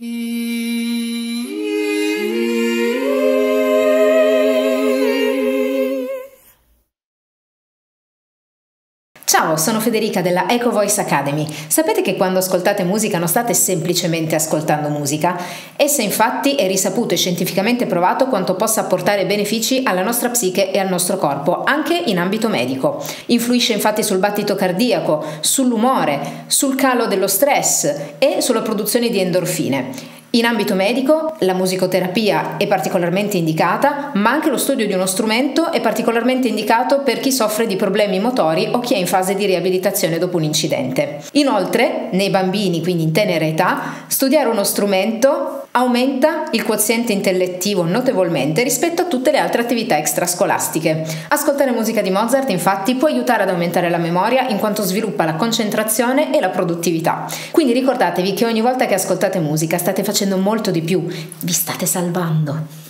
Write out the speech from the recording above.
Y... Ciao, sono Federica della Eco Voice Academy. Sapete che quando ascoltate musica non state semplicemente ascoltando musica? Essa infatti è risaputo e scientificamente provato quanto possa portare benefici alla nostra psiche e al nostro corpo, anche in ambito medico. Influisce infatti sul battito cardiaco, sull'umore, sul calo dello stress e sulla produzione di endorfine. In ambito medico la musicoterapia è particolarmente indicata, ma anche lo studio di uno strumento è particolarmente indicato per chi soffre di problemi motori o chi è in fase di riabilitazione dopo un incidente. Inoltre, nei bambini, quindi in tenera età, studiare uno strumento aumenta il quoziente intellettivo notevolmente rispetto a tutte le altre attività extrascolastiche. Ascoltare musica di Mozart infatti può aiutare ad aumentare la memoria in quanto sviluppa la concentrazione e la produttività. Quindi ricordatevi che ogni volta che ascoltate musica state facendo molto di più, vi state salvando.